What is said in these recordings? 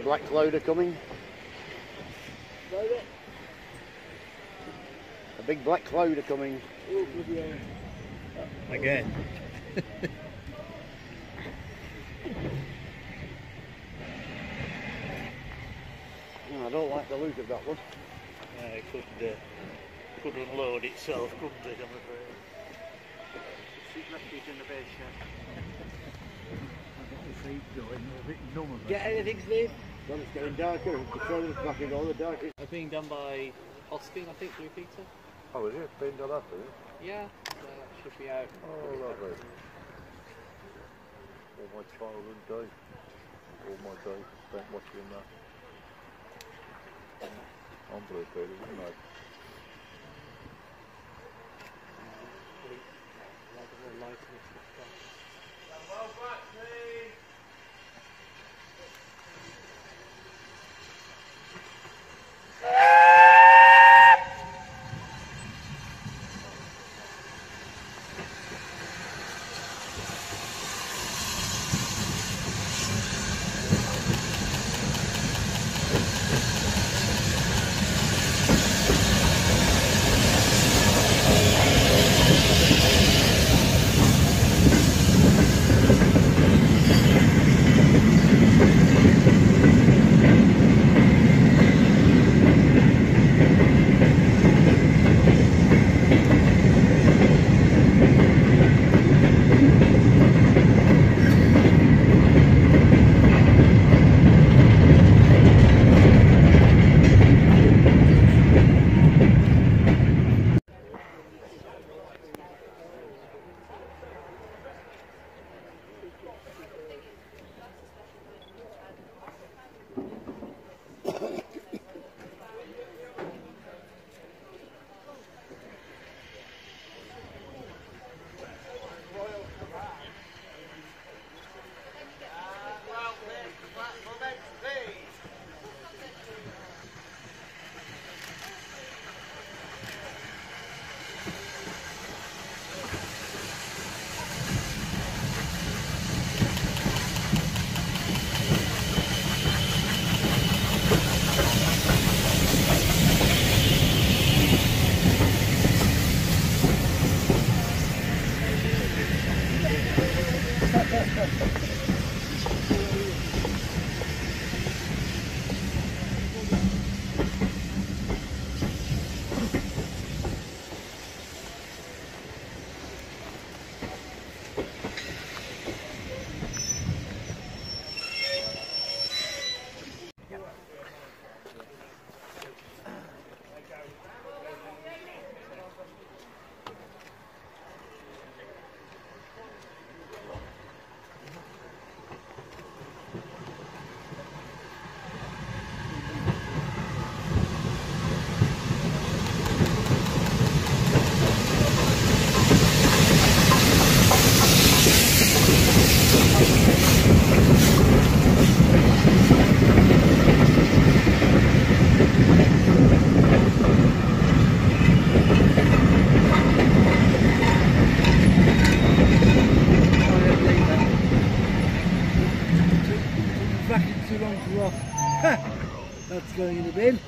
that's a big black loader coming. Load. A big black loader coming. Oh. Again. No, I don't like the look of that one. Uh, it could, uh, could unload itself, couldn't it, I'm afraid. She's left it in the bed shed. Get Get anything, Steve? Well, it's getting darker. The further it's back in all the darker. It's being done by Austin, I think, Blue Peter. Oh, is it? Been done up, is it? Yeah, so that should be out. Oh, lovely. All my childhood days. All my days spent watching that. On Blue Peter, wasn't I? Like the light indo bem?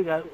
We go.